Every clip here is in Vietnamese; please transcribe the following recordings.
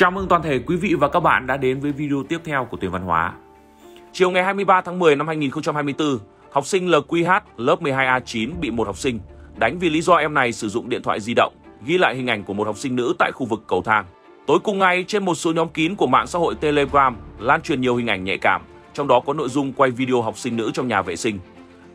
Chào mừng toàn thể quý vị và các bạn đã đến với video tiếp theo của Tuyển Văn Hóa. Chiều ngày 23 tháng 10 năm 2024, học sinh LQH lớp 12A9 bị một học sinh đánh vì lý do em này sử dụng điện thoại di động, ghi lại hình ảnh của một học sinh nữ tại khu vực cầu thang. Tối cùng ngày, trên một số nhóm kín của mạng xã hội Telegram lan truyền nhiều hình ảnh nhạy cảm, trong đó có nội dung quay video học sinh nữ trong nhà vệ sinh.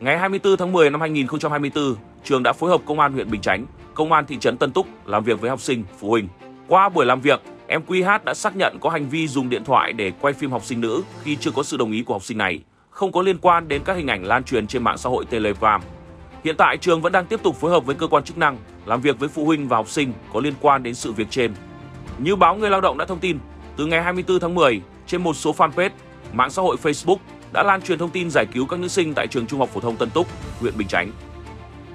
Ngày 24 tháng 10 năm 2024, trường đã phối hợp Công an huyện Bình Chánh, Công an thị trấn Tân Túc làm việc với học sinh, phụ huynh. Qua buổi làm việc, em QH đã xác nhận có hành vi dùng điện thoại để quay phim học sinh nữ khi chưa có sự đồng ý của học sinh này, không có liên quan đến các hình ảnh lan truyền trên mạng xã hội Telegram. Hiện tại trường vẫn đang tiếp tục phối hợp với cơ quan chức năng làm việc với phụ huynh và học sinh có liên quan đến sự việc trên. Như báo Người Lao động đã thông tin, từ ngày 24 tháng 10, trên một số fanpage, mạng xã hội Facebook đã lan truyền thông tin giải cứu các nữ sinh tại trường Trung học phổ thông Tân Túc, huyện Bình Chánh.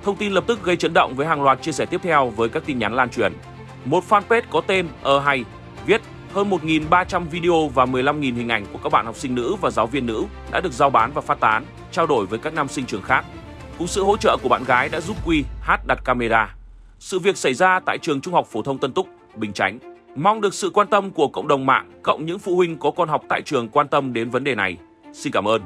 Thông tin lập tức gây chấn động với hàng loạt chia sẻ tiếp theo với các tin nhắn lan truyền. Một fanpage có tên Ờ hay viết hơn 1.300 video và 15.000 hình ảnh của các bạn học sinh nữ và giáo viên nữ đã được giao bán và phát tán, trao đổi với các nam sinh trường khác. Cùng sự hỗ trợ của bạn gái đã giúp Quy hát đặt camera. Sự việc xảy ra tại trường Trung học phổ thông Tân Túc, Bình Chánh. Mong được sự quan tâm của cộng đồng mạng, cộng những phụ huynh có con học tại trường quan tâm đến vấn đề này. Xin cảm ơn.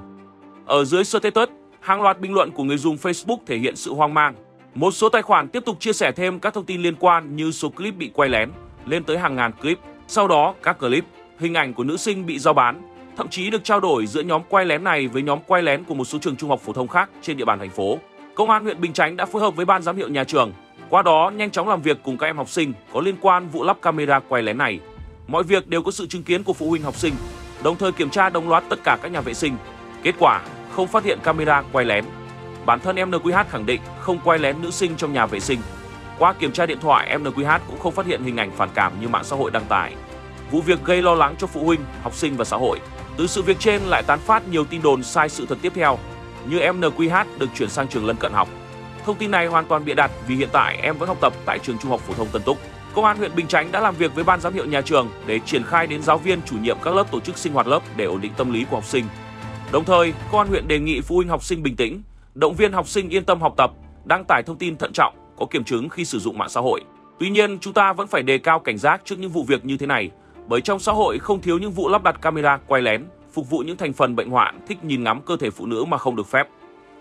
Ở dưới status, hàng loạt bình luận của người dùng Facebook thể hiện sự hoang mang. Một số tài khoản tiếp tục chia sẻ thêm các thông tin liên quan như số clip bị quay lén, lên tới hàng ngàn clip. Sau đó, các clip, hình ảnh của nữ sinh bị giao bán, thậm chí được trao đổi giữa nhóm quay lén này với nhóm quay lén của một số trường trung học phổ thông khác trên địa bàn thành phố. Công an huyện Bình Chánh đã phối hợp với ban giám hiệu nhà trường, qua đó nhanh chóng làm việc cùng các em học sinh có liên quan vụ lắp camera quay lén này. Mọi việc đều có sự chứng kiến của phụ huynh học sinh, đồng thời kiểm tra đồng loạt tất cả các nhà vệ sinh. Kết quả, không phát hiện camera quay lén. Bản thân em NQH khẳng định không quay lén nữ sinh trong nhà vệ sinh. Qua kiểm tra điện thoại, em NQH cũng không phát hiện hình ảnh phản cảm như mạng xã hội đăng tải. Vụ việc gây lo lắng cho phụ huynh, học sinh và xã hội. Từ sự việc trên lại tán phát nhiều tin đồn sai sự thật tiếp theo, như em NQH được chuyển sang trường lân cận học. Thông tin này hoàn toàn bịa đặt vì hiện tại em vẫn học tập tại trường Trung học phổ thông Tân Túc. Công an huyện Bình Chánh đã làm việc với ban giám hiệu nhà trường để triển khai đến giáo viên chủ nhiệm các lớp tổ chức sinh hoạt lớp để ổn định tâm lý của học sinh. Đồng thời, công an huyện đề nghị phụ huynh học sinh bình tĩnh, động viên học sinh yên tâm học tập, đăng tải thông tin thận trọng, có kiểm chứng khi sử dụng mạng xã hội. Tuy nhiên, chúng ta vẫn phải đề cao cảnh giác trước những vụ việc như thế này, bởi trong xã hội không thiếu những vụ lắp đặt camera quay lén, phục vụ những thành phần bệnh hoạn thích nhìn ngắm cơ thể phụ nữ mà không được phép.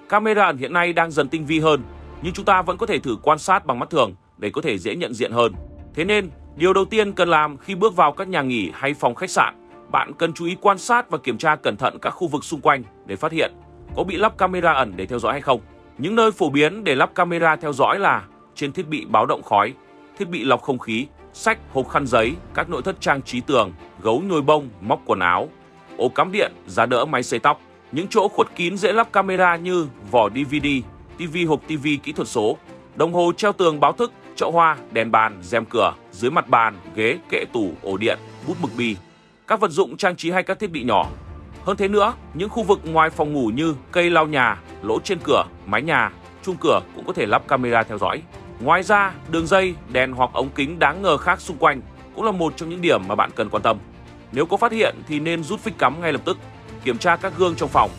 Camera hiện nay đang dần tinh vi hơn, nhưng chúng ta vẫn có thể thử quan sát bằng mắt thường để có thể dễ nhận diện hơn. Thế nên, điều đầu tiên cần làm khi bước vào các nhà nghỉ hay phòng khách sạn, bạn cần chú ý quan sát và kiểm tra cẩn thận các khu vực xung quanh để phát hiện có bị lắp camera ẩn để theo dõi hay không. Những nơi phổ biến để lắp camera theo dõi là trên thiết bị báo động khói, thiết bị lọc không khí, sách, hộp khăn giấy, các nội thất trang trí tường, gấu nhồi bông, móc quần áo, ổ cắm điện, giá đỡ máy sấy tóc. Những chỗ khuất kín dễ lắp camera như vỏ DVD, TV hộp TV kỹ thuật số, đồng hồ treo tường báo thức, chậu hoa, đèn bàn, rèm cửa, dưới mặt bàn, ghế, kệ tủ, ổ điện, bút mực bi, các vật dụng trang trí hay các thiết bị nhỏ. Hơn thế nữa, những khu vực ngoài phòng ngủ như cây lau nhà, lỗ trên cửa, mái nhà, chung cửa cũng có thể lắp camera theo dõi. Ngoài ra, đường dây, đèn hoặc ống kính đáng ngờ khác xung quanh cũng là một trong những điểm mà bạn cần quan tâm. Nếu có phát hiện thì nên rút phích cắm ngay lập tức, kiểm tra các gương trong phòng.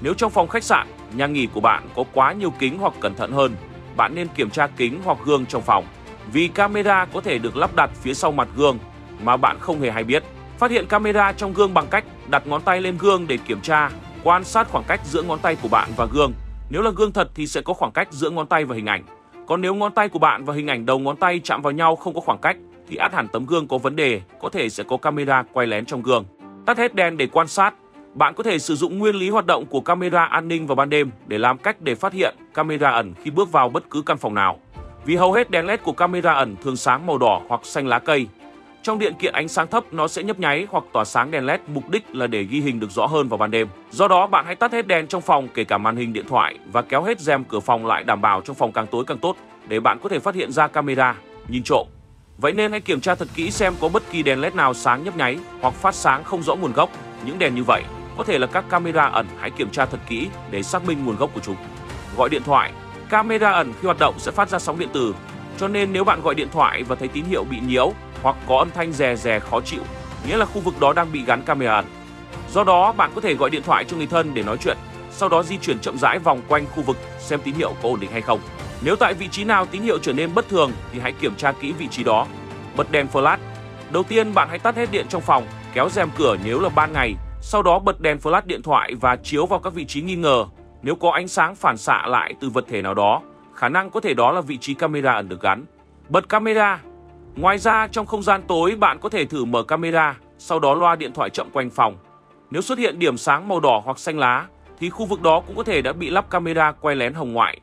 Nếu trong phòng khách sạn, nhà nghỉ của bạn có quá nhiều kính hoặc cẩn thận hơn, bạn nên kiểm tra kính hoặc gương trong phòng. Vì camera có thể được lắp đặt phía sau mặt gương mà bạn không hề hay biết. Phát hiện camera trong gương bằng cách đặt ngón tay lên gương để kiểm tra, quan sát khoảng cách giữa ngón tay của bạn và gương. Nếu là gương thật thì sẽ có khoảng cách giữa ngón tay và hình ảnh. Còn nếu ngón tay của bạn và hình ảnh đầu ngón tay chạm vào nhau không có khoảng cách thì át hẳn tấm gương có vấn đề, có thể sẽ có camera quay lén trong gương. Tắt hết đèn để quan sát. Bạn có thể sử dụng nguyên lý hoạt động của camera an ninh vào ban đêm để làm cách để phát hiện camera ẩn khi bước vào bất cứ căn phòng nào. Vì hầu hết đèn led của camera ẩn thường sáng màu đỏ hoặc xanh lá cây. Trong điện kiện ánh sáng thấp nó sẽ nhấp nháy hoặc tỏa sáng đèn led mục đích là để ghi hình được rõ hơn vào ban đêm. Do đó bạn hãy tắt hết đèn trong phòng kể cả màn hình điện thoại và kéo hết rèm cửa phòng lại đảm bảo trong phòng càng tối càng tốt để bạn có thể phát hiện ra camera, nhìn trộm. Vậy nên hãy kiểm tra thật kỹ xem có bất kỳ đèn led nào sáng nhấp nháy hoặc phát sáng không rõ nguồn gốc. Những đèn như vậy có thể là các camera ẩn, hãy kiểm tra thật kỹ để xác minh nguồn gốc của chúng. Gọi điện thoại, camera ẩn khi hoạt động sẽ phát ra sóng điện tử, cho nên nếu bạn gọi điện thoại và thấy tín hiệu bị nhiễu hoặc có âm thanh rè rè khó chịu, nghĩa là khu vực đó đang bị gắn camera ẩn. Do đó, bạn có thể gọi điện thoại cho người thân để nói chuyện, sau đó di chuyển chậm rãi vòng quanh khu vực xem tín hiệu có ổn định hay không. Nếu tại vị trí nào tín hiệu trở nên bất thường thì hãy kiểm tra kỹ vị trí đó. Bật đèn flash. Đầu tiên bạn hãy tắt hết điện trong phòng, kéo rèm cửa nếu là ban ngày, sau đó bật đèn flash điện thoại và chiếu vào các vị trí nghi ngờ. Nếu có ánh sáng phản xạ lại từ vật thể nào đó, khả năng có thể đó là vị trí camera ẩn được gắn. Bật camera. Ngoài ra trong không gian tối bạn có thể thử mở camera, sau đó loa điện thoại chậm quanh phòng. Nếu xuất hiện điểm sáng màu đỏ hoặc xanh lá thì khu vực đó cũng có thể đã bị lắp camera quay lén hồng ngoại.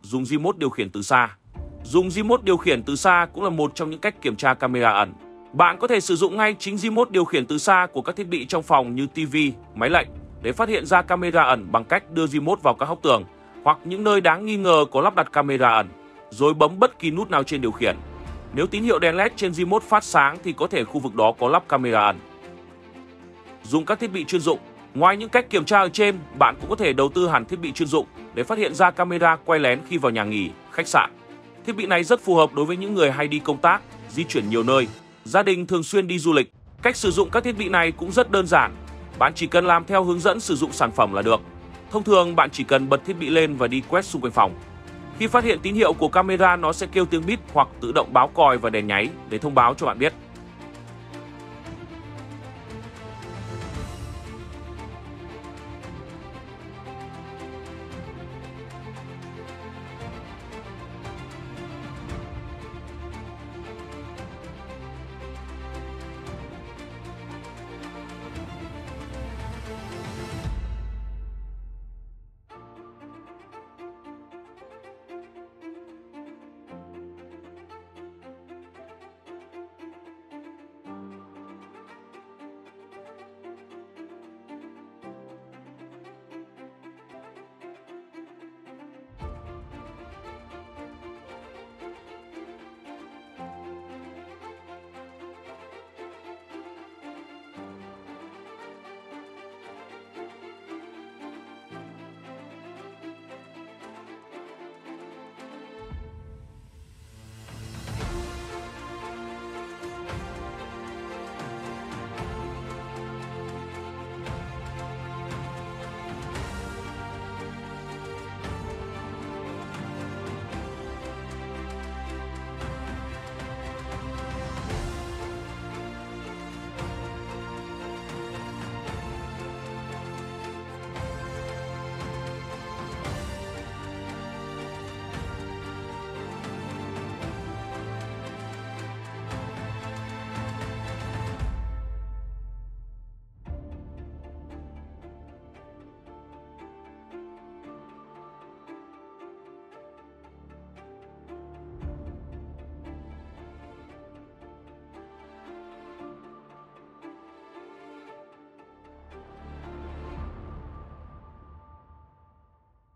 Dùng remote điều khiển từ xa. Dùng remote điều khiển từ xa cũng là một trong những cách kiểm tra camera ẩn. Bạn có thể sử dụng ngay chính remote điều khiển từ xa của các thiết bị trong phòng như TV, máy lạnh để phát hiện ra camera ẩn bằng cách đưa remote vào các hốc tường hoặc những nơi đáng nghi ngờ có lắp đặt camera ẩn, rồi bấm bất kỳ nút nào trên điều khiển. Nếu tín hiệu đèn LED trên remote phát sáng thì có thể khu vực đó có lắp camera ẩn. Dùng các thiết bị chuyên dụng Ngoài những cách kiểm tra ở trên, bạn cũng có thể đầu tư hẳn thiết bị chuyên dụng để phát hiện ra camera quay lén khi vào nhà nghỉ, khách sạn. Thiết bị này rất phù hợp đối với những người hay đi công tác, di chuyển nhiều nơi, gia đình thường xuyên đi du lịch. Cách sử dụng các thiết bị này cũng rất đơn giản. Bạn chỉ cần làm theo hướng dẫn sử dụng sản phẩm là được. Thông thường bạn chỉ cần bật thiết bị lên và đi quét xung quanh phòng. Khi phát hiện tín hiệu của camera, nó sẽ kêu tiếng bíp hoặc tự động báo còi và đèn nháy để thông báo cho bạn biết.